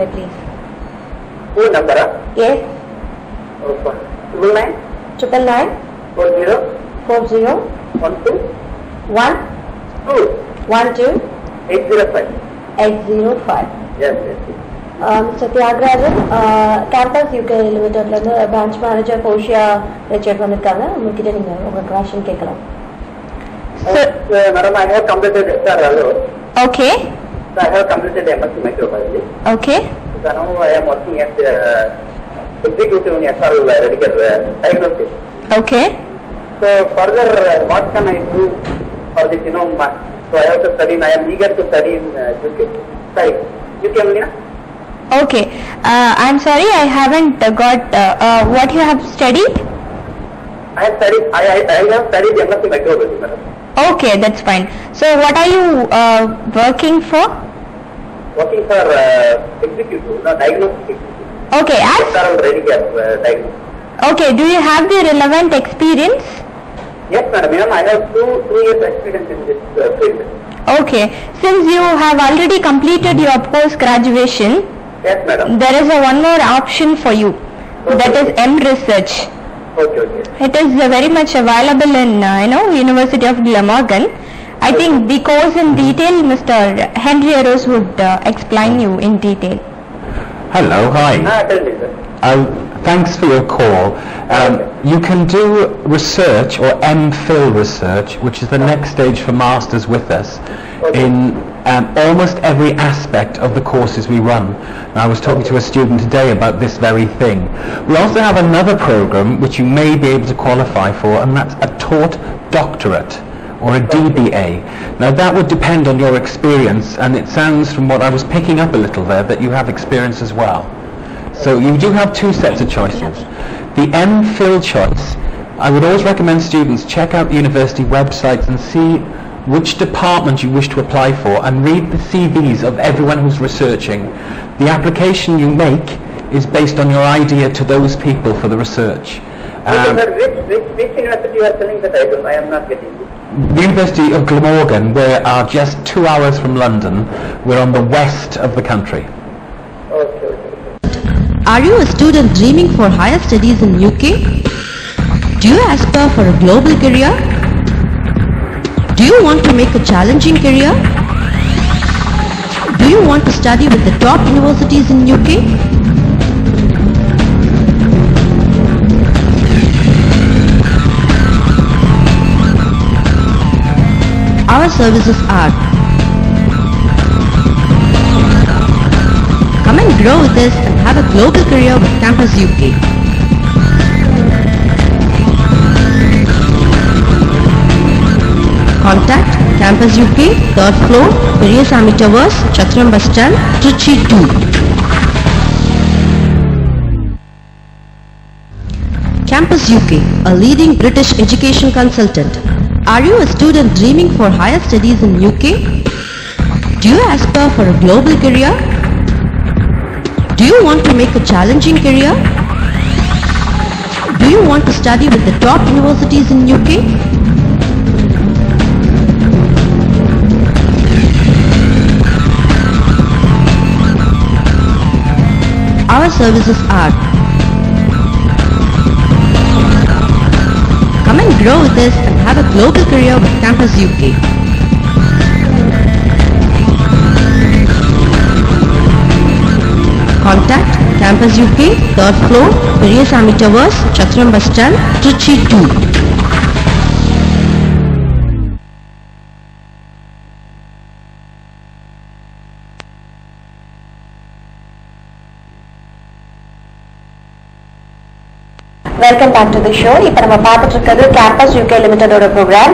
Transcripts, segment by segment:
please. Phone number, ah? Yes, Oh, phone. Triple nine, triple nine four zero, four zero one two, one two, one two eight zero five. eight zero five. Yes, yes. Mister Thiyagarajan campus UK லிமிடெட்லேருந்து branch manager போஷியா Richard வந்திருக்காங்க உங்ககிட்ட நீங்கள் உங்கள் question கேட்கலாம் Uh, madam, I have completed, sir, hello. Okay, So Have MSc Microbiology. okay, So now I am working as uh, executive in SR Radical uh, Diagnosis. okay. So further, uh, what can I do for you know, so I have to study, I am eager to study in uh, UK. Sorry, UK only. Okay, uh, I'm sorry I haven't uh, got uh, uh, what you have studied. I have studied, I, I, I have studied MSc Microbiology, madam. Okay, that's fine. So what are you uh, working for? Working for uh, executive, no, diagnostic executive. Okay, as uh, okay, do you have the relevant experience? Yes, madam, I have two, two years experience in this uh, field. Okay, since you have already completed your post graduation, Yes, madam. there is a one more option for you. That is M Research. Okay, okay. It is uh, very much available in uh, you know University of Glamorgan. I think the course in detail, Mr. Henry Enos would uh, explain you in detail. Hello, hi. Ah, tell me, sir. Uh, thanks for your call. Um, you can do research or MPhil research, which is the next stage for masters with us, in um, almost every aspect of the courses we run. And I was talking to a student today about this very thing. We also have another program which you may be able to qualify for, and that's a taught doctorate or a DBA. Now that would depend on your experience, and it sounds from what I was picking up a little there that you have experience as well. So you do have two sets of choices. The MPhil choice, I would always recommend students check out the university websites and see which department you wish to apply for and read the CVs of everyone who's researching. The application you make is based on your idea to those people for the research. Um, which, which, which university you are telling that I don't, I am not getting it. University of Glamorgan, we are just two hours from London. We're on the west of the country. Are you a student dreaming for higher studies in UK? Do you aspire for a global career? Do you want to make a challenging career? Do you want to study with the top universities in UK? Our services are Come and grow with us and have a global career with Campus UK. Contact Campus UK, 3rd floor, Periyasamy Towers, Chatram Bus Trichy 2. Campus UK, a leading British education consultant. Are you a student dreaming for higher studies in UK? Do you aspire for a global career? Do you want to make a challenging career? Do you want to study with the top universities in UK? Our services are grow with us and have a global career with Campus UK. Contact Campus UK, 3rd floor, Periyasamy Towers, Chatram Bus Trichy 2. Welcome back to the show இப்போ நம்ம பார்த்துட்டு இருக்கிறது campus UK லிமிடெடோட program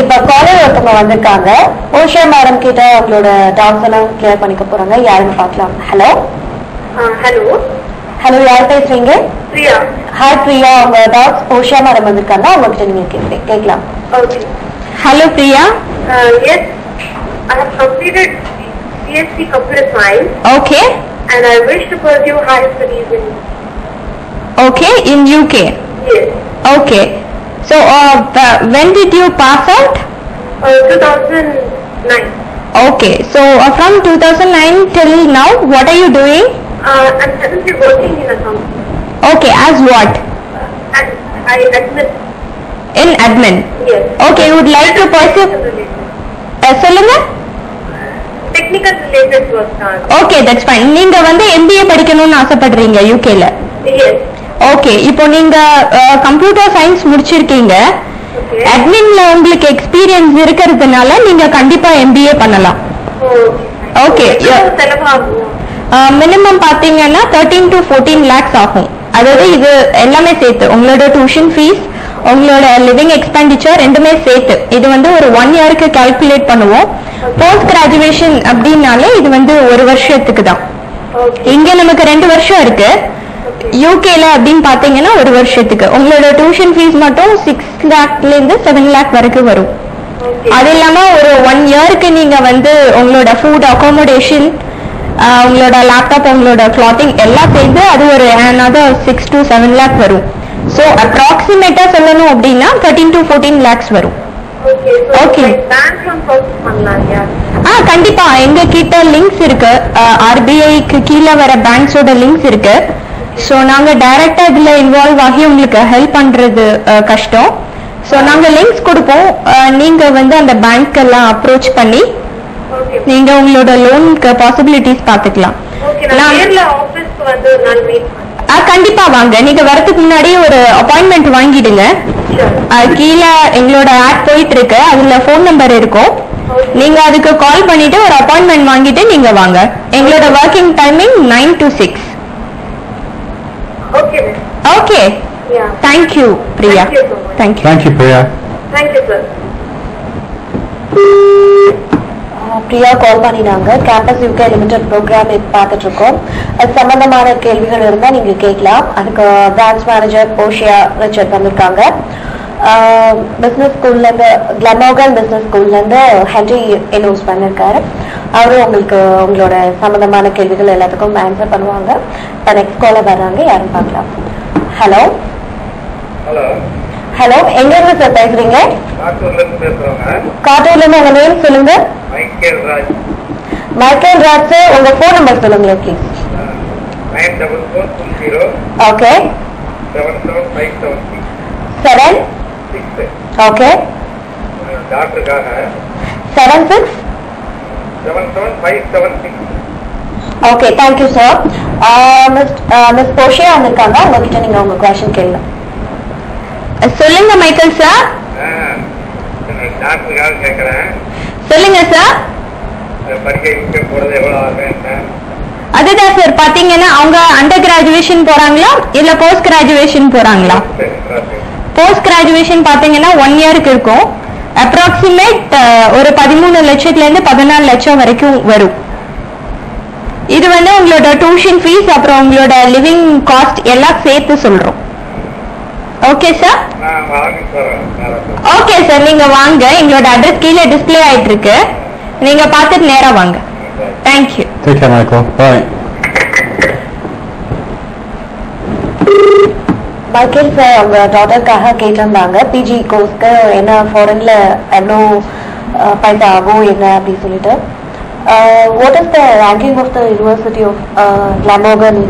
இப்போ caller ஒருத்தவங்க வந்திருக்காங்க. ஓஷா madam கிட்ட அவங்களோட டவுட்ஸ் எல்லாம் கிளியர் பண்ணிக்க போறாங்க. யாருன்னு பார்க்கலாம். ஹலோ ஹலோ ஹலோ யார் பேசுறீங்க? பிரியா. ஹாய் பிரியா. உங்க டவுட்ஸ் ஓஷா மேடம் வந்திருக்காங்க. அவங்க கிட்ட நீங்க கேட்க- கேட்கலாம். Okay hello Priya. Yes I have completed CSC Computer Science. ஓகே and I wish to pursue higher studies in okay in UK yes, okay so when did you pass out uh, 2009. Okay, so uh, from 2009 till now, what are you doing? Uh, I'm currently working in a company. Okay, as what? And I admit, In admin. yes. Okay, you would like to pursue... Related. Uh, சொல்லுங்க Technical related work. uh, okay that's fine நீங்க வந்து MBA படிக்கணும்னு ஆசைப்படுறீங்க யூகேல Yes. Okay இப்போ நீங்க computer science முடிச்சிருக்கீங்க. அட்மின்ல உங்களுக்கு எக்ஸ்பீரியன்ஸ் இருக்கிறதுனால நீங்க கண்டிப்பா எம்பிஏ பண்ணலாம். செலவாகும்? மினிமம் பாத்தீங்கன்னா தேர்ட்டீன் டு ஃபோர்டீன் லேக்ஸ் ஆகும். அதாவது இது எல்லாமே சேர்த்து உங்களோட டியூஷன் ஃபீஸ் உங்களோட லிவிங் எக்ஸ்பெண்டிச்சர் ரெண்டுமே சேர்த்து. இது வந்து ஒரு ஒன் இயருக்கு கால்குலேட் பண்ணுவோம். போஸ்ட் கிராஜுவேஷன் அப்படின்னாலே இது வந்து ஒரு வருஷத்துக்கு தான். இங்க நமக்கு ரெண்டு வருஷம் இருக்கு. யூகேல அப்படின்னு பாத்தீங்கன்னா ஒரு வருஷத்துக்கு. உங்களோட டியூஷன் ஃபீஸ் மட்டும் சிக்ஸ் லேக்ல இருந்து செவன் லேக் வரைக்கும் வரும். அது இல்லாம ஒரு ஒன் இயருக்கு நீங்க வந்து உங்களோட ஃபுட் அகாமடேஷன் உங்களோட லேப்டாப் உங்களோட கிளாத்திங் எல்லாம் சேர்ந்து அது ஒரு another six to seven lakh வரும். ஸோ அப்ராக்சிமேட்டா சொல்லணும் அப்படின்னா தேர்ட்டீன் to ஃபோர்டீன் லேக்ஸ் வரும். இல்லையா? ஆ கண்டிப்பா. எங்க கிட்ட லிங்க்ஸ் இருக்கு ஆர்பிஐக்கு கீழே வர பேங்க்ஸோட லிங்க்ஸ் இருக்கு. ஸோ நாங்க டைரக்டா இதுல இன்வால்வ் ஆகி உங்களுக்கு ஹெல்ப் பண்றது அஹ், கஷ்டம். ஸோ நாங்க லிங்க்ஸ் கொடுப்போம். அஹ், நீங்க வந்து அந்த பேங்க் எல்லாம் அப்ரோச் பண்ணி Okay. நீங்க உங்களோட லோனுக்கு பாசிபிலிட்டிஸ் பண்றேன். ஆ, கண்டிப்பா வாங்க. நீங்க வரதுக்கு முன்னாடி ஒரு அப்பாயின்மெண்ட் வாங்கிடுங்க. கீழே எங்களோட ஆட் போயிட்டு இருக்கு. அதுல ஃபோன் நம்பர் இருக்கும். நீங்க அதுக்கு கால் பண்ணிட்டு ஒரு அப்பாயின்மெண்ட் வாங்கிட்டு நீங்க வாங்க. எங்களோட working timing nine to six Okay. Okay Yeah. Thank you Priya Thank you so much. Thank you Thank you, Priya. Thank you, sir. Priya call பண்ணினாங்க கேம்பஸ் யூகே லிமிடெட் ப்ரோக்ராம் பார்த்துட்டு இருக்கோம் அது சம்பந்தமான கேள்விகள் இருந்தா நீங்க கேட்கலாம் அதுக்கு பிரான்ச் மேனேஜர் போஷியா ரிச்சர்ட் வந்திருக்காங்க பிசினஸ் ஸ்கூல்ல இருந்து கிளமோகன் பிசினஸ் ஸ்கூல்ல இருந்து ஹென்ரி எலோஸ் பண்ணிருக்காரு. அவரும் உங்களுக்கு உங்களோட சம்பந்தமான கேள்விகள் எல்லாத்துக்கும் ஆன்சர் பண்ணுவாங்க. இப்போ நெக்ஸ்ட் காலர் வர்றாங்க யாரும் பார்க்கலாம். ஹலோ ஹலோ எங்க இருந்து சார் பேசுறீங்க? காட்டூர்ல இருந்து உங்க நேம் சொல்லுங்க. மைக்கேல் ராஜ். சார் உங்க ஃபோன் நம்பர் சொல்லுங்களேன் please zero okay seven okay டாக்டருக்காக. Seven six seven seven five seven six okay thank you sir miss miss போஷியா வந்திருக்காங்க. உங்ககிட்ட நீங்க உங்க கொஸ்டின் கேளுங்க. சொல்லுங்க மைக்கேல் சார் டாக்டருக்காக கேட்குறேன். சொல்லுங்க சார் அதுதான் சார் பாத்தீங்கன்னா அவங்க அண்டர் கிராஜுவேஷன் போறாங்களா? இல்ல போஸ்ட் கிராஜுவேஷன் போறாங்களா. போஸ்ட் கிராஜுவேஷன் பாத்தீங்கன்னா ஒன் இயருக்கு இருக்கும் அப்ராக்சிமேட் ஒரு பதிமூணு லட்சத்துல இருந்து பதினாலு லட்சம் வரைக்கும் வரும். இது வந்து உங்களோட டியூஷன் ஃபீஸ் அப்புறம் உங்களோட லிவிங் காஸ்ட் எல்லாம் சேர்த்து சொல்றோம். ஓகே சார் ஓகே சார் நீங்க வாங்க. எங்களோட அட்ரஸ் கீழே டிஸ்ப்ளே ஆயிட்டு இருக்கு. நீங்க பார்த்துட்டு நேரா வாங்க. தேங்க்யூ மைக்கேல் சார் அவங்க டாட்டருக்காக கேட்டிருந்தாங்க பிஜி கோர்ஸ்க்கு என்ன ஃபாரின்ல எவ்வளோ அஹ், பைசா ஆகும் என்ன அப்படின்னு சொல்லிட்டு what is the ranking of the university of Glamorgan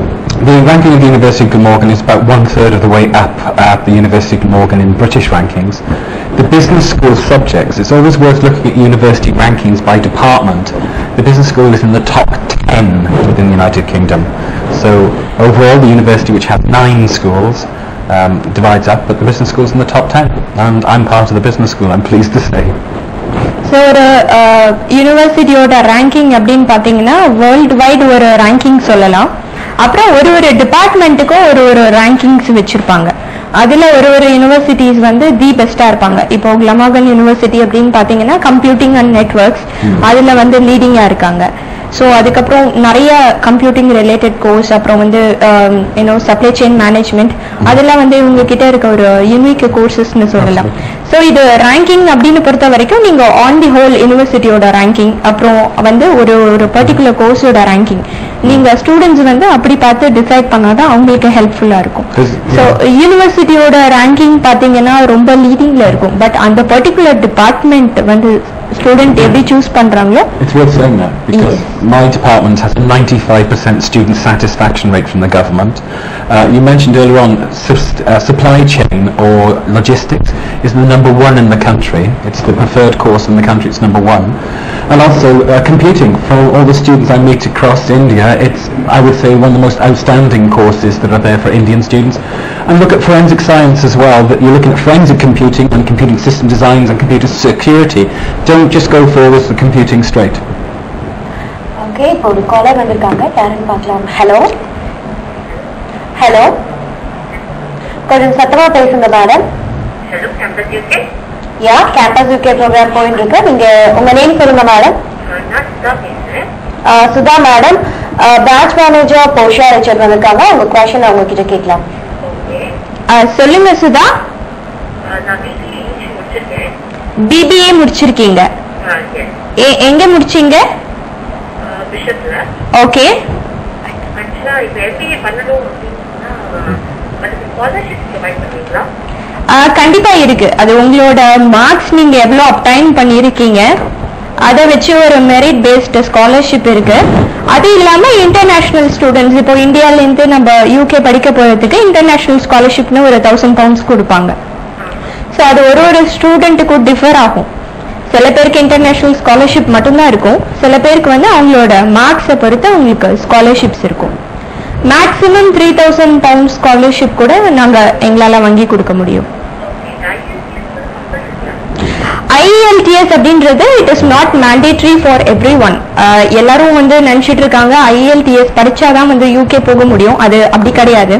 The ranking of the University of Glamorgan is about one third of the way up at the University of Glamorgan in British rankings. The business school subjects, it's always worth looking at university rankings by department. The business school is in the top 10 within the United Kingdom. So overall the university which has nine schools um, divides up, but the business school is in the top 10. And I'm part of the business school, I'm pleased to say. So ஒரு யூனிவர்சிட்டியோட ranking அப்படின்னு பார்த்தீங்கன்னா world wide ஒரு ranking சொல்லலாம். அப்புறம் ஒரு ஒரு டிபார்ட்மெண்ட்டுக்கும் ஒரு ஒரு ரேங்கிங்ஸ் வச்சிருப்பாங்க. அதுல ஒரு ஒரு யூனிவர்சிட்டிஸ் வந்து தி பெஸ்டா இருப்பாங்க. இப்போ கிளமாகன் யூனிவர்சிட்டி அப்படின்னு பார்த்தீங்கன்னா கம்ப்யூட்டிங் அண்ட் நெட்ஒர்க்ஸ் அதுல வந்து லீடிங்கா இருக்காங்க. ஸோ அதுக்கப்புறம் நிறைய கம்ப்யூட்டிங் ரிலேட்டட் கோர்ஸ் அப்புறம் வந்து யூனோ சப்ளை செயின் மேனேஜ்மெண்ட் அதெல்லாம் வந்து இவங்க கிட்ட இருக்க ஒரு யூனிக் கோர்சஸ்னு சொல்லலாம். ஸோ இது ரேங்கிங் அப்படின்னு பொறுத்த வரைக்கும் நீங்க ஆன் தி ஹோல் யூனிவர்சிட்டியோட ரேங்கிங் அப்புறம் வந்து ஒரு ஒரு பர்டிகுலர் கோர்ஸோட ரேங்கிங் நீங்க ஸ்டூடெண்ட்ஸ் வந்து அப்படி பார்த்து டிசைட் பண்ணாதான் அவங்களுக்கு ஹெல்ப்ஃபுல்லா இருக்கும். ஸோ யூனிவர்சிட்டியோட ரேங்கிங் பாத்தீங்கன்னா ரொம்ப லீடிங்ல இருக்கும். பட் அந்த பர்டிகுலர் டிபார்ட்மெண்ட் வந்து ஸ்டூடெண்ட் எப்படி சூஸ் பண்றாங்களோ It's worth saying that because Yes. my department has a 95% student satisfaction rate from the government. Uh, you mentioned earlier on sus- uh, supply chain or logistics is the number one in the country. It's the preferred course in the country. It's number one. And also uh, computing for all the students I meet across India. It's I would say one of the most outstanding courses that are there for Indian students. And look at forensic science as well. That you're looking at forensic computing and computing system designs and computer security. Don't just go forward with computing straight. Okay இப்போ ஒரு collar வந்திருக்காங்க. யாருன்னு பார்க்கலாம். Hello hello கொஞ்சம் சத்தமா பேசுங்க madam Hello, Campus UK. Yeah campus UK program போயிட்டு இருக்கு நீங்க உங்க நேம் சொல்லுங்க madam Uh, Sudha madam branch manager போஷா Richard வந்திருக்காங்க. உங்க கொஸ்டின் அவங்க கிட்ட கேட்கலாம். ஓகே சொல்லுங்க சுதா நான் பிசிஏ இங்கிலீஷ் முடிச்சிருக்கேன் பிபிஏ முடிச்சிருக்கீங்க. எங்க முடிச்சீங்க? ஓகே கண்டிப்பா இருக்கு. அது உங்களோட மார்க்ஸ் நீங்க எவ்வளவு அப்டைன் பண்ணியிருக்கீங்க அதை வச்சு ஒரு மெரிட் பேஸ்டு ஸ்காலர்ஷிப் இருக்கு. அது இல்லாம இன்டர்நேஷனல் ஸ்டூடெண்ட்ஸ் இப்போ இந்தியால இருந்து நம்ம யூகே படிக்க போறதுக்கு இன்டர்நேஷனல் ஸ்காலர்ஷிப்னு ஒரு தௌசண்ட் பவுண்ட்ஸ் கொடுப்பாங்க. ஸோ அது ஒரு ஒரு ஸ்டூடெண்ட்டுக்கும் டிஃபர் ஆகும். சில பேருக்கு இன்டர்நேஷனல் ஸ்காலர்ஷிப் மட்டும்தான் இருக்கும். சில பேருக்கு வந்து அவங்களோட மார்க்ஸை பொறுத்து அவங்களுக்கு ஸ்காலர்ஷிப்ஸ் இருக்கும். Maximum three thousand pound scholarship கூட நாங்கள் எங்களால் வாங்கி கொடுக்க முடியும். ஐஎல்டிஎஸ் அப்படின்றது it is not mandatory for every one எல்லாரும் வந்து நினைச்சிட்டு இருக்காங்க ஐஎல்டிஎஸ் படிச்சாதான் வந்து யூகே போக முடியும். அது அப்படி கிடையாது.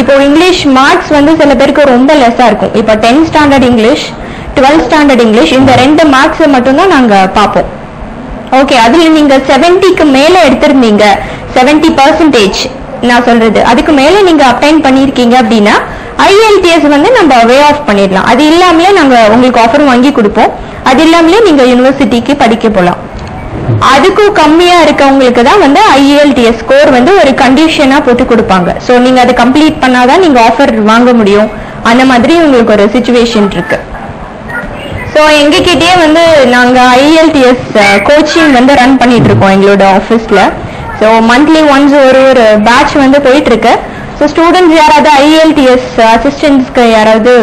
இப்போ இங்கிலீஷ் மார்க்ஸ் வந்து சில பேருக்கு ரொம்ப லெஸ்ஸா இருக்கும். இப்போ tenth standard English twelfth standard English இந்த ரெண்டு மார்க்ஸ் மட்டும்தான் நாங்க பார்ப்போம். ஓகே அதுல நீங்க செவன்ட்டிக்கு மேல எடுத்திருந்தீங்க செவன்ட்டி பர்சன்டேஜ் நான் சொல்றது. அதுக்கு மேல நீங்க அப்டைன் பண்ணிருக்கீங்க அப்படின்னா ஐஎல்டிஎஸ் வந்து நம்ம வே ஆஃப் பண்ணிடலாம். அது இல்லாமலே நாங்க உங்களுக்கு ஆஃபர் வாங்கி கொடுப்போம். அது இல்லாமலே நீங்க யூனிவர்சிட்டிக்கு படிக்க போலாம். அதுக்கும் கம்மியா இருக்கவங்களுக்கு தான் வந்து ஐஎல்டிஎஸ் ஸ்கோர் வந்து ஒரு கண்டிஷனா போட்டு கொடுப்பாங்க. ஸோ நீங்க அதை கம்ப்ளீட் பண்ணாதான் நீங்க ஆஃபர் வாங்க முடியும். அந்த மாதிரி உங்களுக்கு ஒரு சுச்சுவேஷன் இருக்கு. ஸோ எங்ககிட்டயே வந்து நாங்க ஐஎல்டிஎஸ் கோச்சிங் வந்து ரன் பண்ணிட்டு இருக்கோம் எங்களோட ஆஃபீஸ்ல ஸோ மந்த்லி ஒன்ஸ் ஒரு ஒரு பேட்ச் வந்து போயிட்டு இருக்கு. ஸோ ஸ்டூடெண்ட்ஸ் யாராவது ஐஎல்டிஎஸ் அசிஸ்டன்ட்ஸ்க்கு யாராவது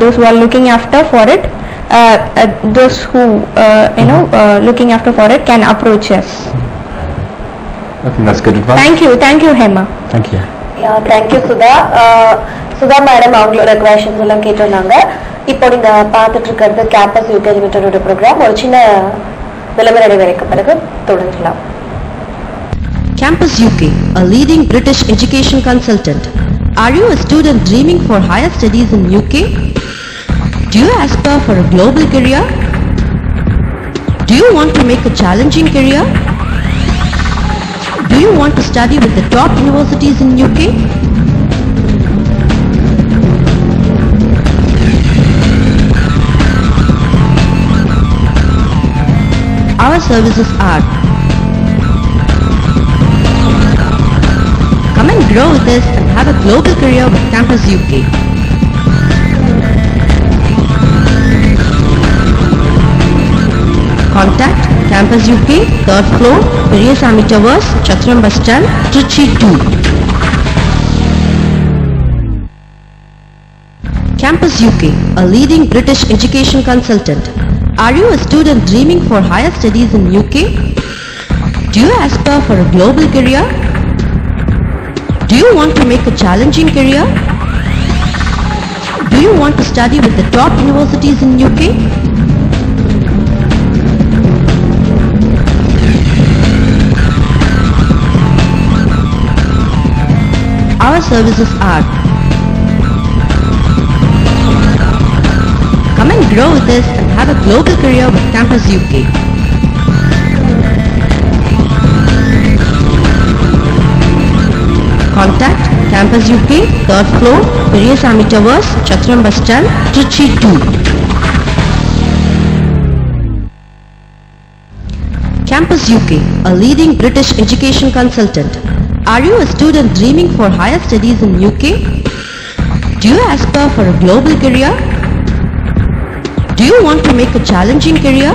those are looking after for it those who you know looking after for it can approach us I think that's good advice. Thank you thank you Hema Thank you. Thank you Sudha ah, Sudha madam அவங்களோட questions எல்லாம் கேட்டிருந்தாங்க இப்போ நீங்க பார்த்துட்டு இருக்கிறது campus UK லிமிட்டடோட program ஒரு சின்ன விளம்பர இடைவேளைக்கு பிறகு தொடரலாம் Campus UK, a leading British education consultant. Are you a student dreaming for higher studies in UK? Do you aspire for a global career? Do you want to make a challenging career? Do you want to study with the top universities in UK? Our services are grow with us and have a global career with Campus UK. Contact Campus UK, 3rd floor, Periyasamy Towers, Chatram Bus Stand, Trichy 2. Campus UK, a leading British education consultant. Are you a student dreaming for higher studies in UK? Do you aspire for a global career? Do you want to make a challenging career? Do you want to study with the top universities in UK? Our services are Come and grow with us and have a global career with Campus UK. Contact Campus UK, 3rd floor, Periyasamy Towers, Chatram Bus Trichy 2. Campus UK, a leading British education consultant. Are you a student dreaming for higher studies in UK? Do you aspire for a global career? Do you want to make a challenging career?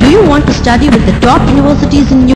Do you want to study with the top universities in